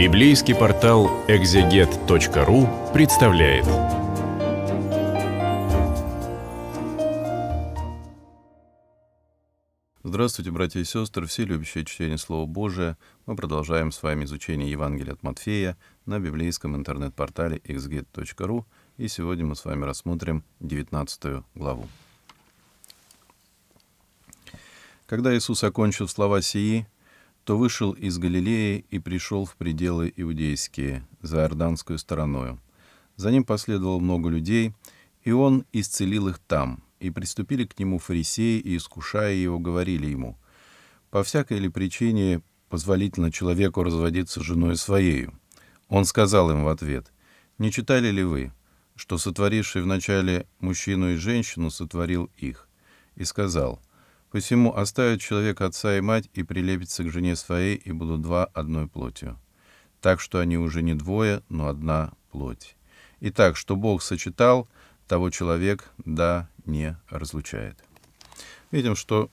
Библейский портал экзегет.ру представляет. Здравствуйте, братья и сестры, все любящие чтение Слова Божия. Мы продолжаем с вами изучение Евангелия от Матфея на библейском интернет-портале exget.ru. И сегодня мы с вами рассмотрим 19 главу. Когда Иисус окончил слова сии, то вышел из Галилеи и пришел в пределы иудейские, за Иорданскую стороною. За ним последовало много людей, и он исцелил их там. И приступили к нему фарисеи, и, искушая его, говорили ему, «По всякой ли причине позволительно человеку разводиться с женой своею?» Он сказал им в ответ, «Не читали ли вы, что сотворивший вначале мужчину и женщину сотворил их?» И сказал, Посему оставит человек отца и мать и прилепится к жене своей, и будут два одной плотью. Так что они уже не двое, но одна плоть. Итак, что Бог сочетал, того человек, да, не разлучает. Видим, что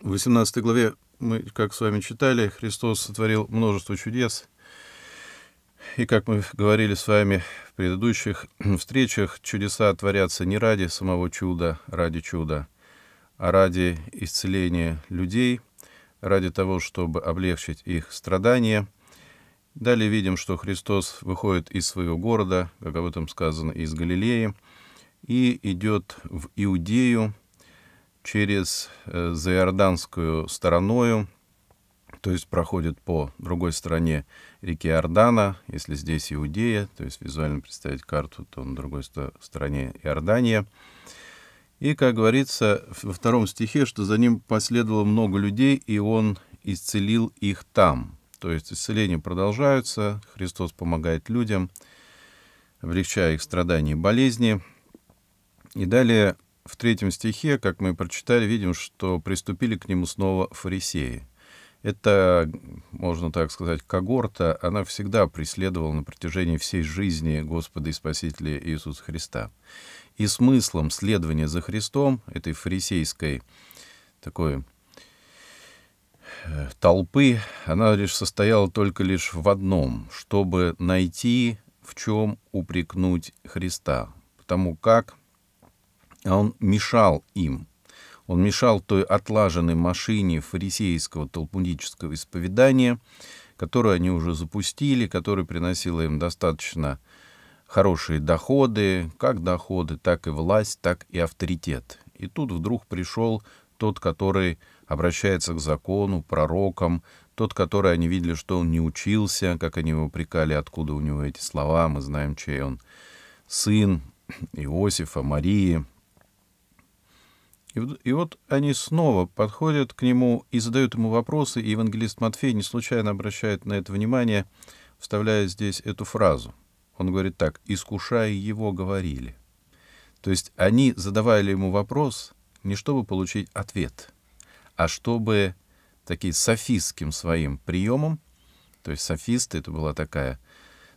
в 18 главе мы, как с вами читали, Христос сотворил множество чудес. И как мы говорили с вами в предыдущих встречах, чудеса творятся не ради самого чуда, ради чуда – ради исцеления людей, ради того, чтобы облегчить их страдания. Далее видим, что Христос выходит из своего города, как об этом сказано, из Галилеи, и идет в Иудею через э, Заиорданскую стороною, то есть проходит по другой стороне реки Иордана. Если здесь Иудея, то есть визуально представить карту, то на другой стороне Иордания — и, как говорится во втором стихе, что за ним последовало много людей, и он исцелил их там. То есть исцеления продолжаются, Христос помогает людям, облегчая их страдания и болезни. И далее в третьем стихе, как мы прочитали, видим, что приступили к нему снова фарисеи. Это, можно так сказать, когорта, она всегда преследовала на протяжении всей жизни Господа и Спасителя Иисуса Христа и смыслом следования за Христом, этой фарисейской такой э, толпы, она лишь состояла только лишь в одном, чтобы найти, в чем упрекнуть Христа, потому как он мешал им, он мешал той отлаженной машине фарисейского талмудического исповедания, которую они уже запустили, которая приносила им достаточно хорошие доходы, как доходы, так и власть, так и авторитет. И тут вдруг пришел тот, который обращается к закону, пророкам, тот, который они видели, что он не учился, как они его упрекали, откуда у него эти слова, мы знаем, чей он сын Иосифа, Марии. И, и вот они снова подходят к нему и задают ему вопросы, и евангелист Матфей не случайно обращает на это внимание, вставляя здесь эту фразу — он говорит так, искушая его, говорили. То есть они задавали ему вопрос не чтобы получить ответ, а чтобы таким софистским своим приемом, то есть софисты, это была такая,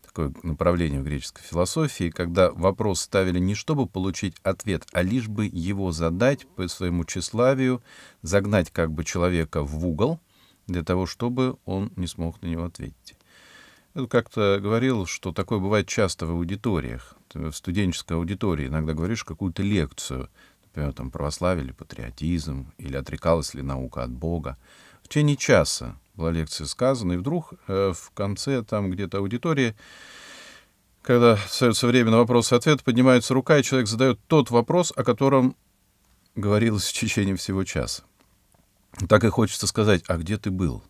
такое направление в греческой философии, когда вопрос ставили не чтобы получить ответ, а лишь бы его задать по своему тщеславию, загнать как бы человека в угол, для того, чтобы он не смог на него ответить. Как-то говорил, что такое бывает часто в аудиториях, в студенческой аудитории. Иногда говоришь какую-то лекцию, например, там православие или патриотизм, или отрекалась ли наука от Бога. В течение часа была лекция сказана, и вдруг э, в конце там где-то аудитории, когда остается время на вопрос и ответ, поднимается рука, и человек задает тот вопрос, о котором говорилось в течение всего часа. Так и хочется сказать, а где ты был?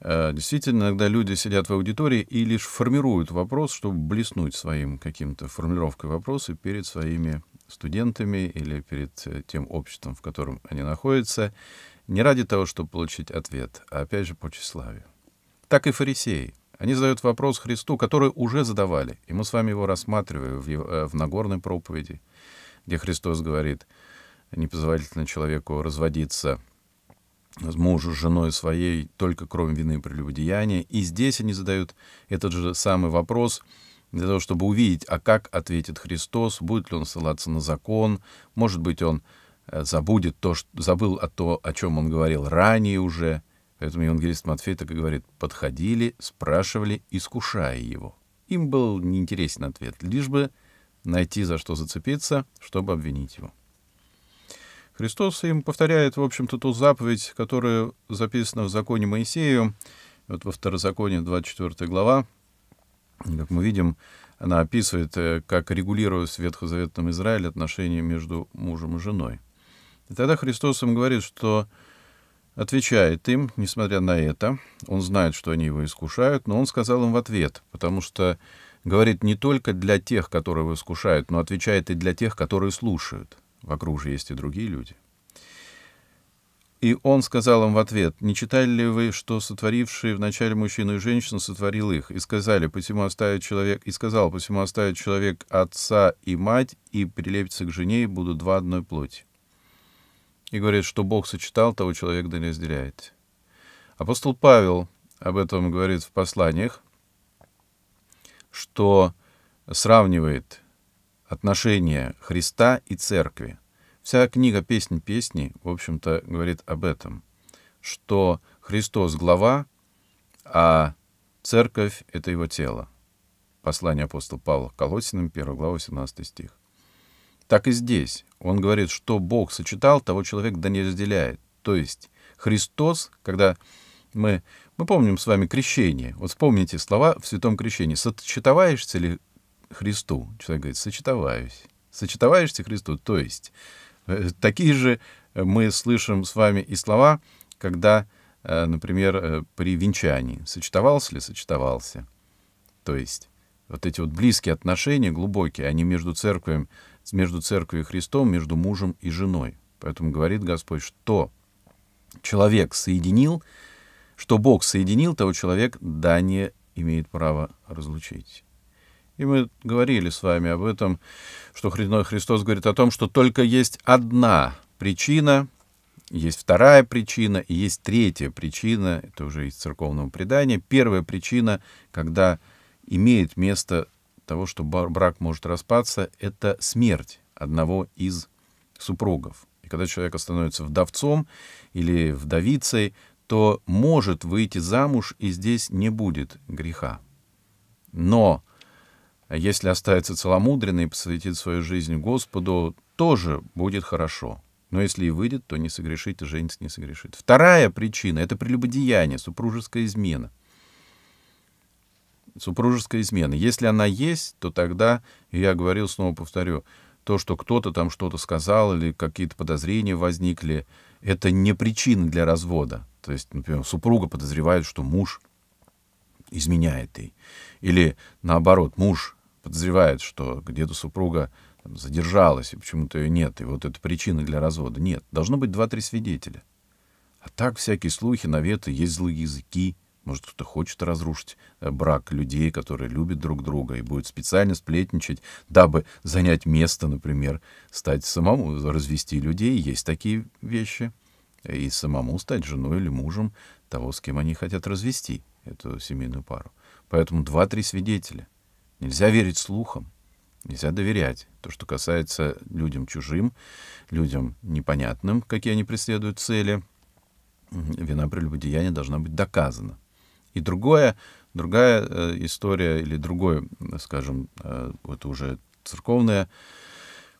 Э, действительно, иногда люди сидят в аудитории и лишь формируют вопрос, чтобы блеснуть своим каким-то формулировкой вопроса перед своими студентами или перед э, тем обществом, в котором они находятся, не ради того, чтобы получить ответ, а опять же по тщеславию. Так и фарисеи. Они задают вопрос Христу, который уже задавали. И мы с вами его рассматриваем в, э, в Нагорной проповеди, где Христос говорит, непозволительно человеку разводиться мужу с женой своей только кроме вины прелюбодеяния. И здесь они задают этот же самый вопрос для того, чтобы увидеть, а как ответит Христос, будет ли он ссылаться на закон, может быть, он э, забудет то, что, забыл о том, о чем он говорил ранее уже, Поэтому евангелист Матфей так и говорит, подходили, спрашивали, искушая его. Им был неинтересен ответ, лишь бы найти за что зацепиться, чтобы обвинить его. Христос им повторяет, в общем-то, ту заповедь, которая записана в законе Моисею, вот во Второзаконии, 24 глава, как мы видим, она описывает, э, как регулируют в Ветхозаветном Израиле отношения между мужем и женой. И тогда Христос им говорит, что отвечает им, несмотря на это, он знает, что они его искушают, но он сказал им в ответ, потому что говорит не только для тех, которые его искушают, но отвечает и для тех, которые слушают. Вокруг же есть и другие люди. И он сказал им в ответ, «Не читали ли вы, что сотворивший вначале мужчину и женщину сотворил их? И сказали, посему оставит человек, и сказал, посему оставит человек отца и мать, и прилепится к жене, и будут два одной плоти». И говорит, что Бог сочетал, того человек да не разделяет. Апостол Павел об этом говорит в посланиях, что сравнивает отношения Христа и Церкви. Вся книга «Песнь песни», в общем-то, говорит об этом, что Христос — глава, а Церковь — это его тело. Послание апостола Павла к Колосинам, 1 глава, 18 стих. Так и здесь. Он говорит, что Бог сочетал, того человек да не разделяет. То есть Христос, когда мы, мы помним с вами крещение, вот вспомните слова в Святом Крещении, сочетоваешься ли Христу? Человек говорит, сочетоваюсь. Сочетоваешься Христу, то есть э, такие же мы слышим с вами и слова, когда, э, например, э, при венчании. Сочетовался ли? Сочетовался. То есть вот эти вот близкие отношения, глубокие, они между церковью между церковью и Христом, между мужем и женой. Поэтому говорит Господь, что человек соединил, что Бог соединил, того человек да не имеет права разлучить. И мы говорили с вами об этом, что Христос говорит о том, что только есть одна причина, есть вторая причина и есть третья причина, это уже из церковного предания. Первая причина, когда имеет место того, что брак может распаться, это смерть одного из супругов. И когда человек становится вдовцом или вдовицей, то может выйти замуж, и здесь не будет греха. Но если остается целомудренный и посвятит свою жизнь Господу, тоже будет хорошо. Но если и выйдет, то не согрешит, и женится не согрешит. Вторая причина — это прелюбодеяние, супружеская измена — супружеская измена. Если она есть, то тогда, я говорил, снова повторю, то, что кто-то там что-то сказал или какие-то подозрения возникли, это не причина для развода. То есть, например, супруга подозревает, что муж изменяет ей. Или наоборот, муж подозревает, что где-то супруга там, задержалась, и почему-то ее нет. И вот это причина для развода. Нет. Должно быть два-три свидетеля. А так всякие слухи, наветы, есть злые языки, может, кто-то хочет разрушить э, брак людей, которые любят друг друга, и будет специально сплетничать, дабы занять место, например, стать самому, развести людей. Есть такие вещи. И самому стать женой или мужем того, с кем они хотят развести эту семейную пару. Поэтому два-три свидетеля. Нельзя верить слухам. Нельзя доверять. То, что касается людям чужим, людям непонятным, какие они преследуют цели, вина прелюбодеяния должна быть доказана. И другое, другая э, история или другое, скажем, это уже церковное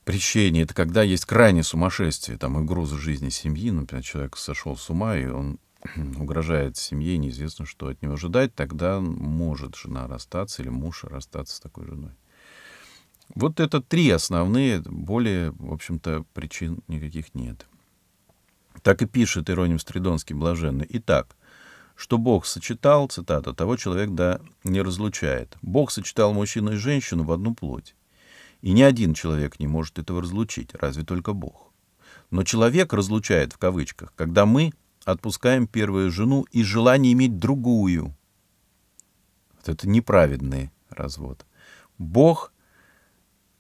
прещение, это когда есть крайнее сумасшествие, там, угроза жизни семьи, например, человек сошел с ума, и он угрожает семье, неизвестно, что от него ожидать, тогда может жена расстаться или муж расстаться с такой женой. Вот это три основные, более, в общем-то, причин никаких нет. Так и пишет Ироним Стридонский Блаженный. Итак, что Бог сочетал, цитата, того человек да не разлучает. Бог сочетал мужчину и женщину в одну плоть. И ни один человек не может этого разлучить, разве только Бог. Но человек разлучает в кавычках, когда мы отпускаем первую жену и желание иметь другую. Вот это неправедный развод. Бог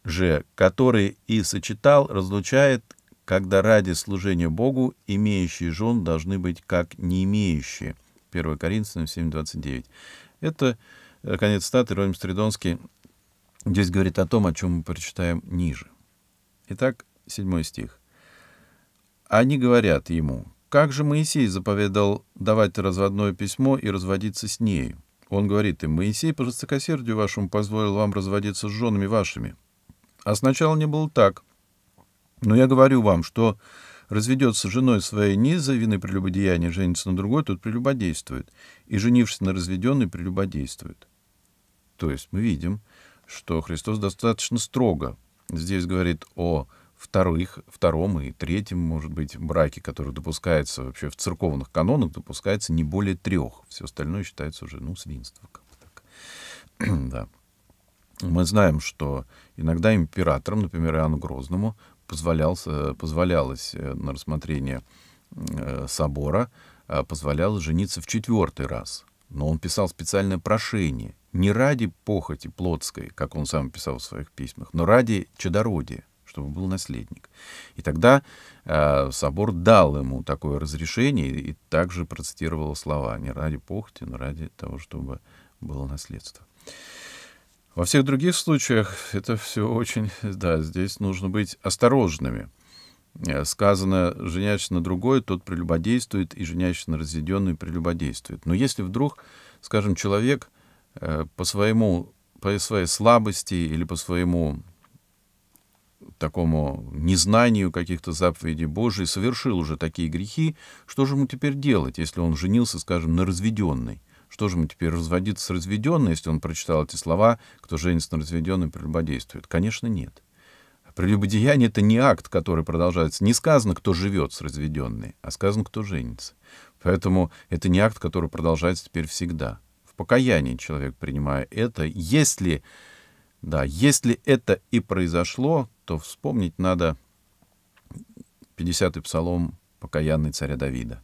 же, который и сочетал, разлучает, когда ради служения Богу имеющие жен должны быть как не имеющие – 1 Коринфянам 7.29. Это э, конец статы, Роним Стридонский здесь говорит о том, о чем мы прочитаем ниже. Итак, седьмой стих. Они говорят ему, как же Моисей заповедал давать разводное письмо и разводиться с нею? Он говорит им, Моисей по жестокосердию вашему позволил вам разводиться с женами вашими. А сначала не было так. Но я говорю вам, что разведется женой своей не за вины прелюбодеяния, женится на другой, тот прелюбодействует. И женившись на разведенной, прелюбодействует. То есть мы видим, что Христос достаточно строго здесь говорит о вторых, втором и третьем, может быть, браке, который допускается вообще в церковных канонах, допускается не более трех. Все остальное считается уже, ну, свинство. Да. Мы знаем, что иногда императорам, например, Иоанну Грозному, позволялся, позволялось э, на рассмотрение э, собора, э, позволялось жениться в четвертый раз. Но он писал специальное прошение не ради похоти плотской, как он сам писал в своих письмах, но ради чадородия, чтобы был наследник. И тогда э, собор дал ему такое разрешение и, также процитировал слова не ради похоти, но ради того, чтобы было наследство. Во всех других случаях это все очень, да, здесь нужно быть осторожными. Э, сказано, женящий на другой, тот прелюбодействует, и женящий на разведенный прелюбодействует. Но если вдруг, скажем, человек Э, по своему, по своей слабости или по своему такому незнанию каких-то заповедей Божьей совершил уже такие грехи, что же ему теперь делать, если он женился, скажем, на разведенной? Что же ему теперь разводиться с разведенной, если он прочитал эти слова, кто женится на разведенной, прелюбодействует? Конечно, нет. Прелюбодеяние — это не акт, который продолжается. Не сказано, кто живет с разведенной, а сказано, кто женится. Поэтому это не акт, который продолжается теперь всегда покаянии человек, принимая это, если, да, если это и произошло, то вспомнить надо 50-й псалом покаянный царя Давида.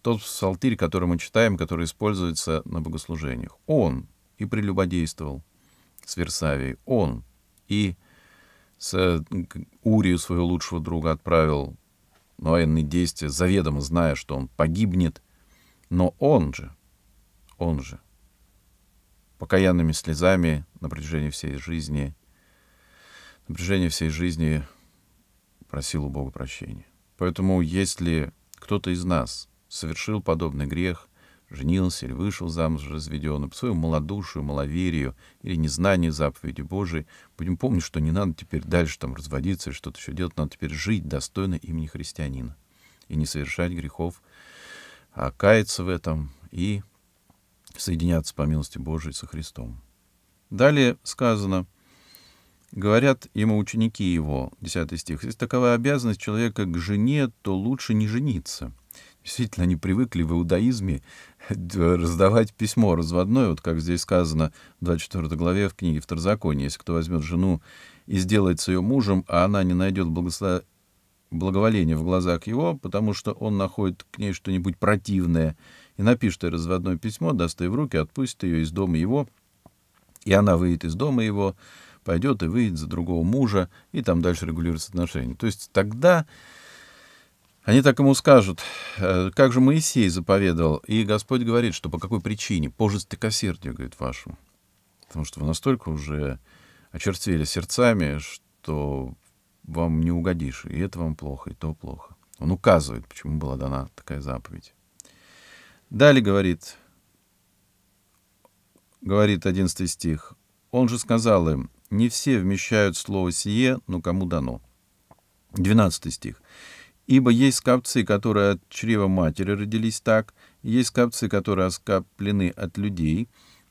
Тот псалтирь, который мы читаем, который используется на богослужениях. Он и прелюбодействовал с Версавией. Он и с Урию, своего лучшего друга, отправил на военные действия, заведомо зная, что он погибнет. Но он же, он же покаянными слезами на протяжении всей жизни, на протяжении всей жизни просил у Бога прощения. Поэтому если кто-то из нас совершил подобный грех, женился или вышел замуж разведенный, по своему малодушию, маловерию или незнанию заповеди Божией, будем помнить, что не надо теперь дальше там разводиться или что-то еще делать, надо теперь жить достойно имени христианина и не совершать грехов, а каяться в этом и соединяться по милости Божией со Христом. Далее сказано, говорят ему ученики его, 10 стих, если такова обязанность человека к жене, то лучше не жениться. Действительно, они привыкли в иудаизме раздавать письмо разводное, вот как здесь сказано в 24 главе в книге Второзакония. Если кто возьмет жену и сделает с ее мужем, а она не найдет благослов... благоволения в глазах его, потому что он находит к ней что-нибудь противное, и напишет ей разводное письмо, даст ей в руки, отпустит ее из дома его, и она выйдет из дома его, пойдет и выйдет за другого мужа, и там дальше регулируются отношения. То есть тогда они так ему скажут, «Э, как же Моисей заповедовал, и Господь говорит, что по какой причине, по жестокосердию, говорит, вашему. Потому что вы настолько уже очерствели сердцами, что вам не угодишь, и это вам плохо, и то плохо. Он указывает, почему была дана такая заповедь. Далее говорит, говорит 11 стих, «Он же сказал им, не все вмещают слово сие, но кому дано». 12 стих. «Ибо есть скопцы, которые от чрева матери родились так, есть скопцы, которые оскоплены от людей,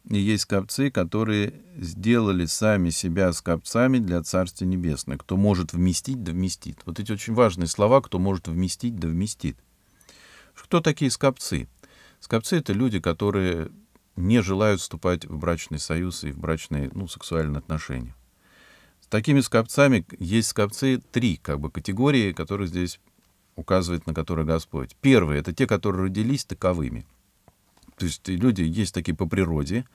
и есть скопцы, которые сделали сами себя скопцами для Царствия Небесного. Кто может вместить, да вместит». Вот эти очень важные слова «кто может вместить, да вместит». Кто такие скопцы? Скопцы — это люди, которые не желают вступать в брачный союз и в брачные, ну, сексуальные отношения. С такими скопцами есть скопцы три как бы категории, которые здесь указывает, на которые Господь. Первые — это те, которые родились таковыми. То есть люди есть такие по природе,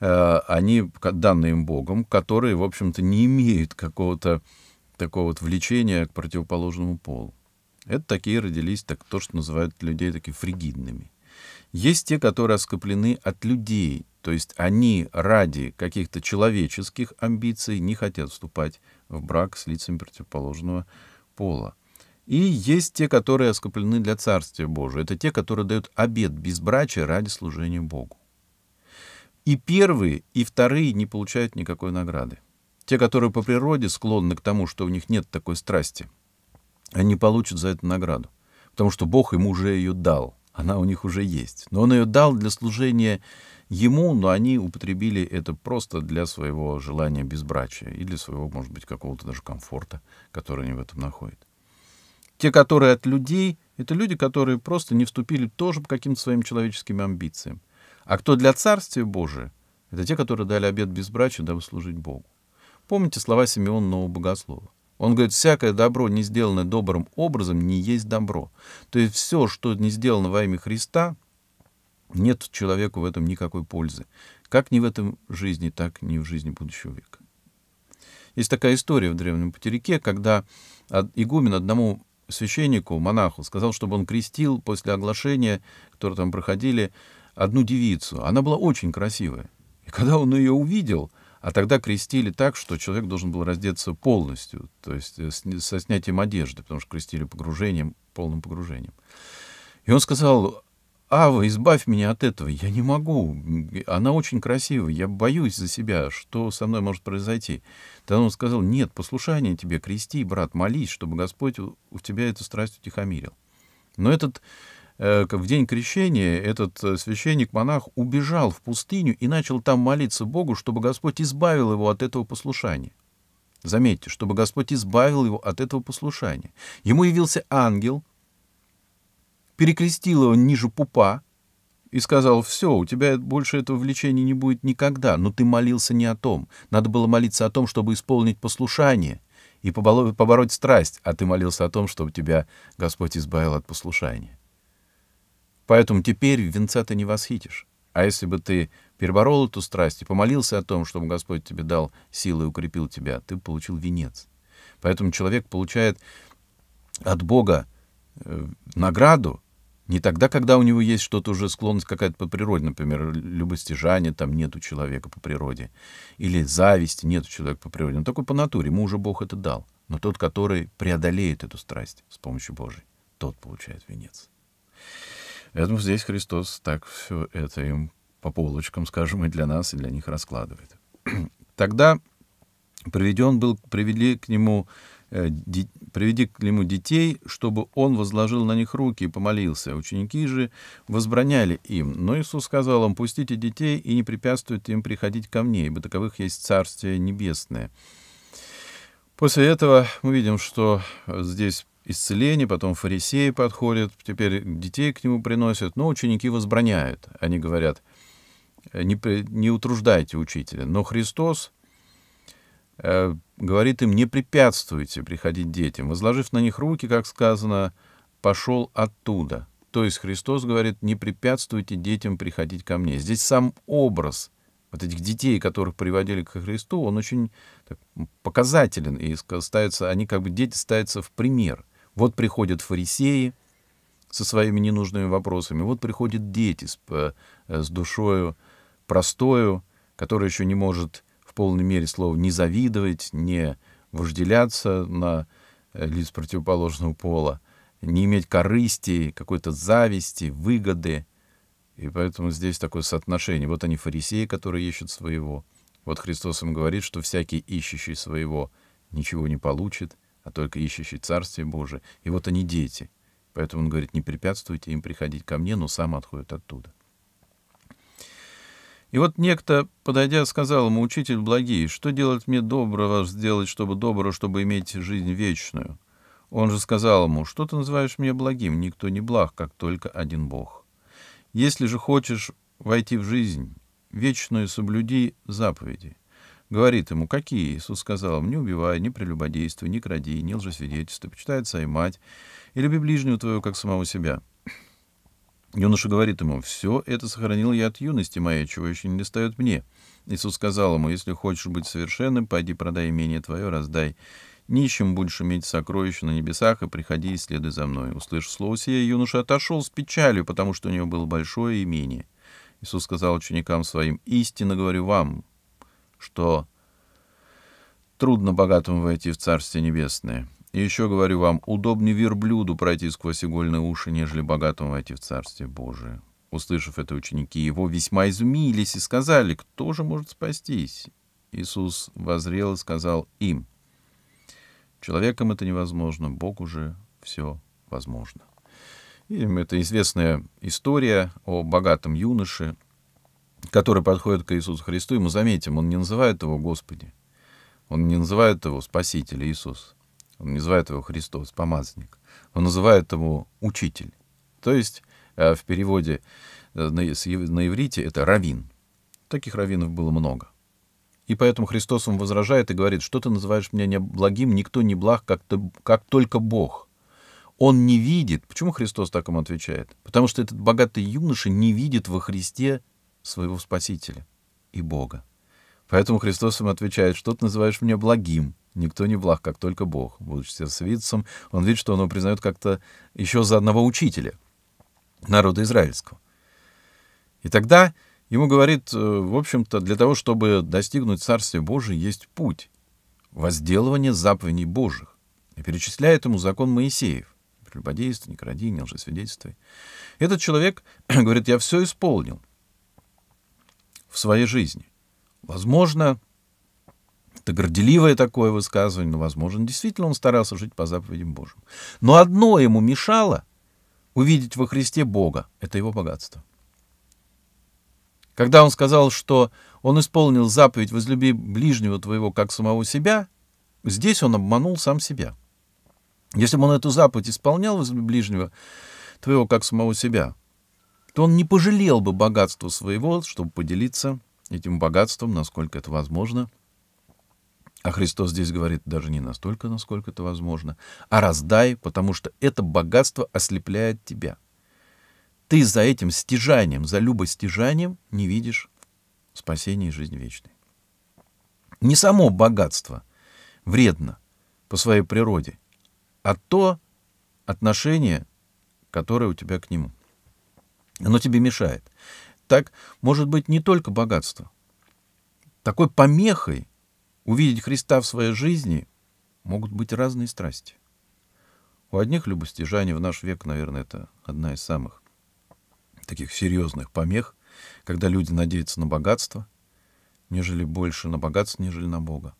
э, они данные им Богом, которые, в общем-то, не имеют какого-то такого вот влечения к противоположному полу. Это такие родились, так, то, что называют людей такими фригидными. Есть те, которые оскоплены от людей, то есть они ради каких-то человеческих амбиций не хотят вступать в брак с лицами противоположного пола. И есть те, которые оскоплены для Царствия Божия. Это те, которые дают обет безбрачия ради служения Богу. И первые, и вторые не получают никакой награды. Те, которые по природе склонны к тому, что у них нет такой страсти, они получат за это награду. Потому что Бог им уже ее дал. Она у них уже есть. Но Он ее дал для служения Ему, но они употребили это просто для своего желания безбрачия и для своего, может быть, какого-то даже комфорта, который они в этом находят. Те, которые от людей, это люди, которые просто не вступили тоже по каким-то своим человеческим амбициям. А кто для Царствия Божия, это те, которые дали обет безбрачия, дабы служить Богу. Помните слова Симеона Нового Богослова? Он говорит, всякое добро, не сделанное добрым образом, не есть добро. То есть все, что не сделано во имя Христа, нет человеку в этом никакой пользы. Как ни в этом жизни, так ни в жизни будущего века. Есть такая история в Древнем Патерике, когда игумен одному священнику, монаху, сказал, чтобы он крестил после оглашения, которое там проходили, одну девицу. Она была очень красивая. И когда он ее увидел, а тогда крестили так, что человек должен был раздеться полностью, то есть э, со снятием одежды, потому что крестили погружением, полным погружением. И он сказал, Ава, избавь меня от этого, я не могу. Она очень красивая, я боюсь за себя, что со мной может произойти. Тогда он сказал, нет, послушание тебе, крести, брат, молись, чтобы Господь у тебя эту страсть утихомирил. Но этот, в день крещения, этот э, священник-монах убежал в пустыню и начал там молиться Богу, чтобы Господь избавил его от этого послушания. Заметьте, чтобы Господь избавил его от этого послушания. Ему явился ангел — перекрестил его ниже пупа и сказал, все, у тебя больше этого влечения не будет никогда, но ты молился не о том. Надо было молиться о том, чтобы исполнить послушание и побороть страсть, а ты молился о том, чтобы тебя Господь избавил от послушания. Поэтому теперь венца ты не восхитишь. А если бы ты переборол эту страсть и помолился о том, чтобы Господь тебе дал силы и укрепил тебя, ты получил венец. Поэтому человек получает от Бога э, награду не тогда, когда у него есть что-то уже склонность какая-то по природе, например, любостяжание там нет у человека по природе, или зависть нет у человека по природе. Он такой по натуре, ему уже Бог это дал. Но тот, который преодолеет эту страсть с помощью Божией, тот получает венец. Поэтому здесь Христос так все это им по полочкам, скажем, и для нас, и для них раскладывает. Тогда приведен был, привели к нему Э, приведи к нему детей, чтобы он возложил на них руки и помолился. Ученики же возбраняли им. Но Иисус сказал им, пустите детей и не препятствуйте им приходить ко мне, ибо таковых есть Царствие Небесное. После этого мы видим, что здесь исцеление, потом фарисеи подходят, теперь детей к нему приносят, но ученики возбраняют. Они говорят, не, не утруждайте учителя. Но Христос Э, говорит им, не препятствуйте приходить детям. Возложив на них руки, как сказано, пошел оттуда. То есть Христос говорит, не препятствуйте детям приходить ко мне. Здесь сам образ вот этих детей, которых приводили к Христу, он очень так, показателен, и ставится, они как бы дети ставятся в пример. Вот приходят фарисеи со своими ненужными вопросами, вот приходят дети с, э, с душою простою, которая еще не может в полной мере слова не завидовать, не вожделяться на э, лиц противоположного пола, не иметь корысти, какой-то зависти, выгоды. И поэтому здесь такое соотношение. Вот они фарисеи, которые ищут своего. Вот Христос им говорит, что всякий ищущий своего ничего не получит, а только ищущий Царствие Божие. И вот они дети. Поэтому он говорит, не препятствуйте им приходить ко мне, но сам отходит оттуда. И вот некто, подойдя, сказал ему, «Учитель благий, что делать мне доброго сделать, чтобы добро, чтобы иметь жизнь вечную?» Он же сказал ему, «Что ты называешь меня благим? Никто не благ, как только один Бог. Если же хочешь войти в жизнь, вечную соблюди заповеди». Говорит ему, какие? Иисус сказал не убивай, не прелюбодействуй, не кради, не лжесвидетельствуй, почитай отца и мать, и люби ближнего твоего, как самого себя. Юноша говорит ему, «Все это сохранил я от юности моей, чего еще не достает мне». Иисус сказал ему, «Если хочешь быть совершенным, пойди продай имение твое, раздай. Нищим будешь иметь сокровища на небесах, и приходи и следуй за мной». Услышав слово сие, юноша отошел с печалью, потому что у него было большое имение. Иисус сказал ученикам своим, «Истинно говорю вам, что трудно богатому войти в Царствие Небесное». И еще говорю вам, удобнее верблюду пройти сквозь игольные уши, нежели богатому войти в Царствие Божие. Услышав это, ученики его весьма изумились и сказали, кто же может спастись? Иисус возрел и сказал им, человеком это невозможно, Богу же все возможно. И это известная история о богатом юноше, который подходит к Иисусу Христу, и мы заметим, он не называет его Господи, он не называет его Спаситель Иисус, он не называет его Христос, помазанник, он называет его Учитель. То есть э, в переводе э, на, иврите это равин. Таких раввинов было много. И поэтому Христос ему возражает и говорит, что ты называешь меня благим, никто не благ, как, ты, как только Бог. Он не видит. Почему Христос так ему отвечает? Потому что этот богатый юноша не видит во Христе своего Спасителя и Бога. Поэтому Христос ему отвечает, что ты называешь меня благим. Никто не благ, как только Бог. Будучи сердцевидцем, он видит, что он его признает как-то еще за одного учителя народа израильского. И тогда ему говорит, э, в общем-то, для того, чтобы достигнуть Царствия Божия, есть путь — возделывание заповедей Божьих. И перечисляет ему закон Моисеев. Прелюбодейство, не кради, не лжесвидетельствуй. Этот человек говорит, я все исполнил в своей жизни. Возможно, это горделивое такое высказывание, но, возможно, действительно он старался жить по заповедям Божьим. Но одно ему мешало увидеть во Христе Бога — это его богатство. Когда он сказал, что он исполнил заповедь «возлюби ближнего твоего, как самого себя», здесь он обманул сам себя. Если бы он эту заповедь исполнял «возлюби ближнего твоего, как самого себя», то он не пожалел бы богатства своего, чтобы поделиться этим богатством, насколько это возможно. А Христос здесь говорит даже не настолько, насколько это возможно, а раздай, потому что это богатство ослепляет тебя — ты за этим стяжанием, за любостяжанием не видишь спасения и жизни вечной. Не само богатство вредно по своей природе, а то отношение, которое у тебя к нему. Оно тебе мешает. Так может быть не только богатство. Такой помехой увидеть Христа в своей жизни могут быть разные страсти. У одних любостяжаний в наш век, наверное, это одна из самых таких серьезных помех, когда люди надеются на богатство, нежели больше на богатство, нежели на Бога.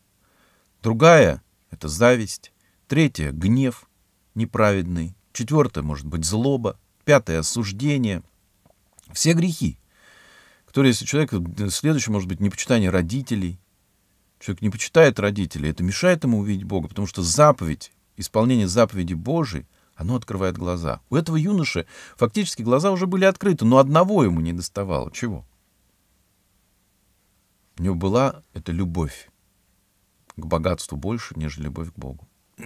Другая — это зависть. Третья — гнев неправедный. Четвертая, может быть, злоба. Пятое — осуждение. Все грехи, которые, если человек... Следующее, может быть, непочитание родителей. Человек не почитает родителей, это мешает ему увидеть Бога, потому что заповедь, исполнение заповеди Божией — оно открывает глаза. У этого юноши фактически глаза уже были открыты, но одного ему не доставало. Чего? У него была эта любовь к богатству больше, нежели любовь к Богу.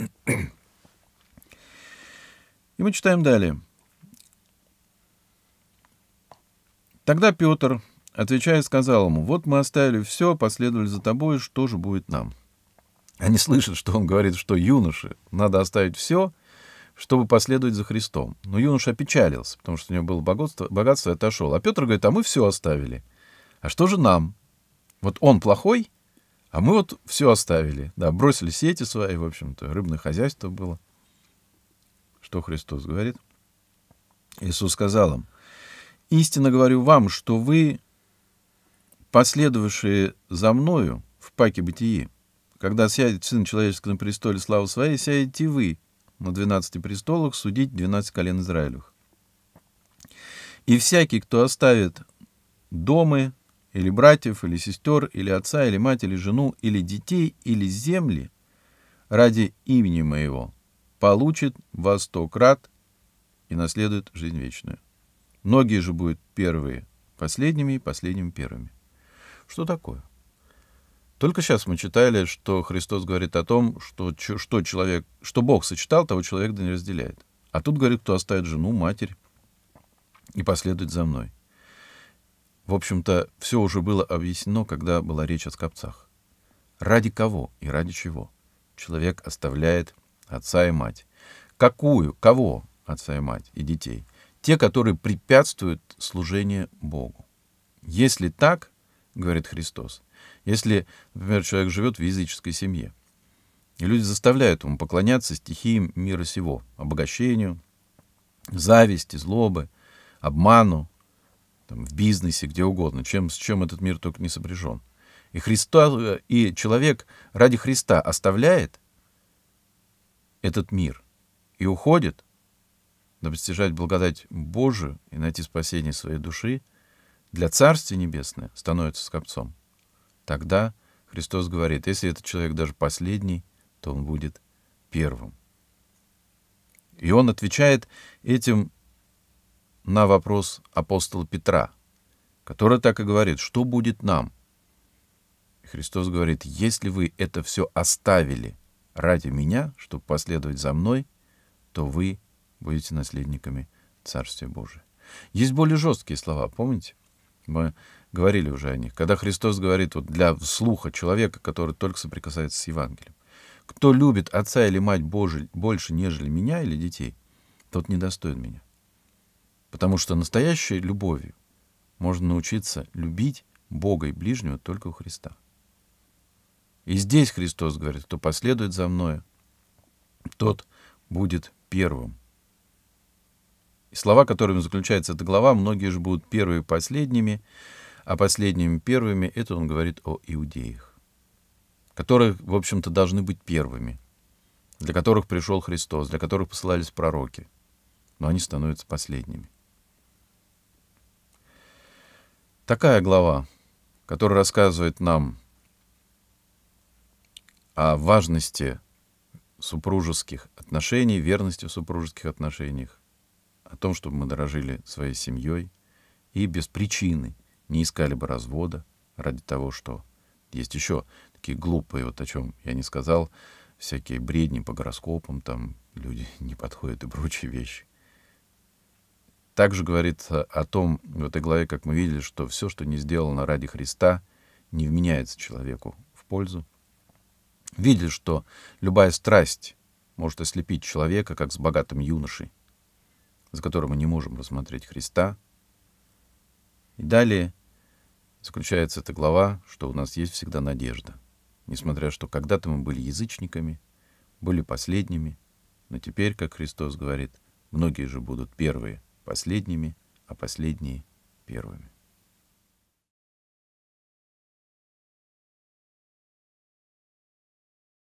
И мы читаем далее. Тогда Петр, отвечая, сказал ему, вот мы оставили все, последовали за тобой, что же будет нам? Они слышат, что он говорит, что юноше надо оставить все — чтобы последовать за Христом. Но юноша опечалился, потому что у него было богатство, богатство и отошел. А Петр говорит, а мы все оставили. А что же нам? Вот он плохой, а мы вот все оставили. Да, бросили сети свои, в общем-то, рыбное хозяйство было. Что Христос говорит? Иисус сказал им, «Истинно говорю вам, что вы, последовавшие за мною в паке бытии, когда сядет Сын Человеческий на престоле славы своей, сядете вы, на двенадцати престолах судить двенадцать колен Израилевых. И всякий, кто оставит дома, или братьев, или сестер, или отца, или мать, или жену, или детей, или земли ради имени моего, получит во сто крат и наследует жизнь вечную. Многие же будут первые последними и последними первыми. Что такое? Только сейчас мы читали, что Христос говорит о том, что, что человек, что Бог сочетал, того человек да не разделяет. А тут говорит, кто оставит жену, матерь и последует за мной. В общем-то, все уже было объяснено, когда была речь о скопцах. Ради кого и ради чего человек оставляет отца и мать? Какую, кого отца и мать и детей? Те, которые препятствуют служению Богу. Если так, говорит Христос, если, например, человек живет в языческой семье, И люди заставляют ему поклоняться стихиям мира сего, обогащению, зависти, злобы, обману, там, в бизнесе, где угодно, чем, с чем этот мир только не сопряжен. И, Христа, и человек ради Христа оставляет этот мир и уходит, дабы благодать Божию и найти спасение своей души, для Царствия Небесное становится скопцом. Тогда Христос говорит, если этот человек даже последний, то он будет первым. И он отвечает этим на вопрос апостола Петра, который так и говорит, что будет нам? Христос говорит, если вы это все оставили ради меня, чтобы последовать за мной, то вы будете наследниками Царствия Божия. Есть более жесткие слова, помните? Мы говорили уже о них. Когда Христос говорит вот для слуха человека, который только соприкасается с Евангелием. Кто любит отца или мать Божий больше, нежели меня или детей, тот недостоин меня. Потому что настоящей любовью можно научиться любить Бога и ближнего только у Христа. И здесь Христос говорит, кто последует за мною, тот будет первым. И слова, которыми заключается эта глава, многие же будут первыми последними, а последними первыми, это он говорит о иудеях, которые, в общем-то, должны быть первыми, для которых пришел Христос, для которых посылались пророки, но они становятся последними. Такая глава, которая рассказывает нам о важности супружеских отношений, верности в супружеских отношениях, о том, чтобы мы дорожили своей семьей и без причины не искали бы развода ради того, что есть еще такие глупые, вот о чем я не сказал, всякие бредни по гороскопам, там люди не подходят и прочие вещи. Также говорится о том в этой главе, как мы видели, что все, что не сделано ради Христа, не вменяется человеку в пользу. Видели, что любая страсть может ослепить человека, как с богатым юношей, за которым мы не можем рассмотреть Христа. И далее заключается эта глава, что у нас есть всегда надежда. Несмотря что когда-то мы были язычниками, были последними, но теперь, как Христос говорит, многие же будут первые последними, а последние первыми.